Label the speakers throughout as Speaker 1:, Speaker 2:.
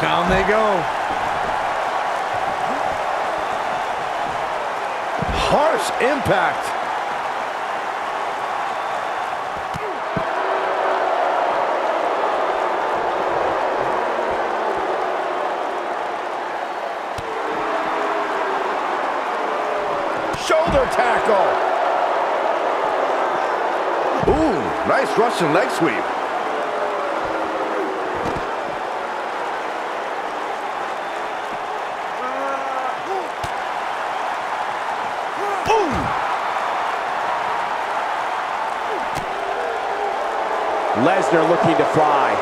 Speaker 1: Down they go.
Speaker 2: Harsh impact. Shoulder tackle. Ooh, nice Russian leg sweep.
Speaker 3: Lesnar looking to fly.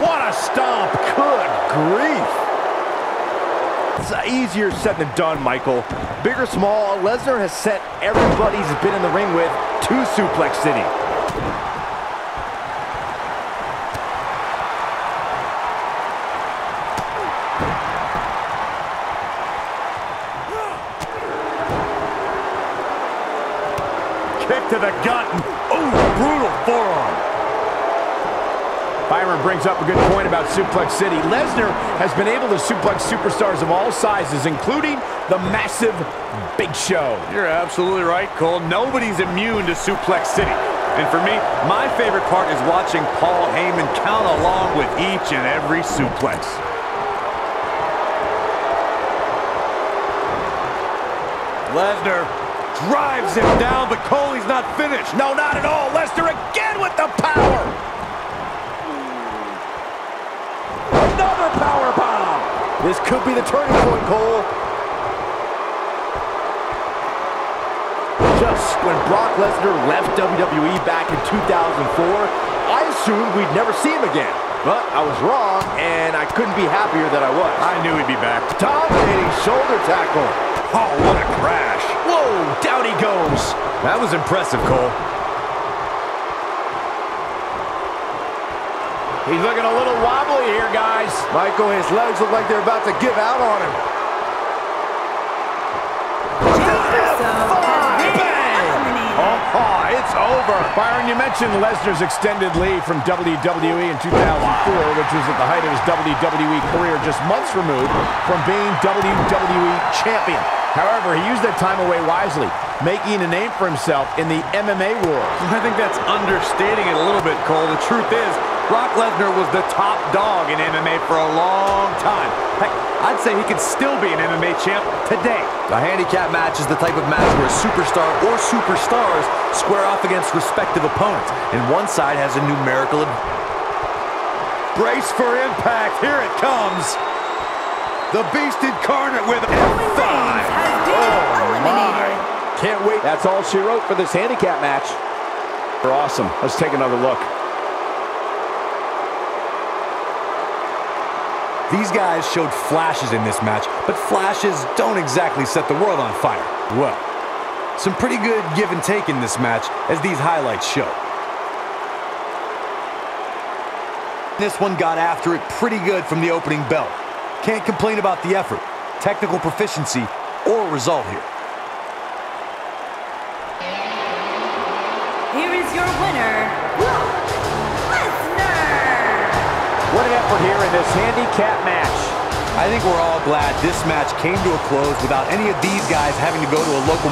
Speaker 2: What a stomp. Good grief. It's easier said than done, Michael. Big or small, Lesnar has set everybody he's been in the ring with to Suplex City. Kick to the gut. Ooh, brutal forearm.
Speaker 3: Byron brings up a good point about Suplex City. Lesnar has been able to suplex superstars of all sizes, including the massive Big Show.
Speaker 1: You're absolutely right, Cole. Nobody's immune to Suplex City. And for me, my favorite part is watching Paul Heyman count along with each and every suplex. Lesnar drives him down, but Coley's not finished.
Speaker 2: No, not at all. Lesnar again with the power. Another power bomb. This could be the turning point, Cole. Just when Brock Lesnar left WWE back in 2004, I assumed we'd never see him again. But I was wrong, and I couldn't be happier that I was.
Speaker 1: I knew he'd be back.
Speaker 2: Dominating shoulder tackle.
Speaker 1: Oh, what a crash.
Speaker 2: Whoa, down he goes.
Speaker 1: That was impressive, Cole.
Speaker 3: He's looking a little wobbly here, guys.
Speaker 2: Michael, his legs look like they're about to give out on him.
Speaker 3: Oh, oh, it's over. Byron, you mentioned Lesnar's extended leave from WWE in 2004, which was at the height of his WWE career, just months removed from being WWE champion. However, he used that time away wisely, making a name for himself in the MMA world.
Speaker 1: I think that's understating it a little bit, Cole. The truth is, Brock Lesnar was the top dog in MMA for a long time. Heck, I'd say he could still be an MMA champ today.
Speaker 4: A handicap match is the type of match where a superstar or superstars square off against respective opponents, and one side has a numerical.
Speaker 1: Brace for impact. Here it comes. The Beast Incarnate with F5.
Speaker 3: That's all she wrote for this handicap match. They're awesome. Let's take another look.
Speaker 4: These guys showed flashes in this match, but flashes don't exactly set the world on fire. Well, some pretty good give and take in this match, as these highlights show. This one got after it pretty good from the opening bell. Can't complain about the effort, technical proficiency, or result here.
Speaker 5: Here is your winner, Brock Lesnar.
Speaker 3: What an effort here in this handicap match.
Speaker 4: I think we're all glad this match came to a close without any of these guys having to go to a local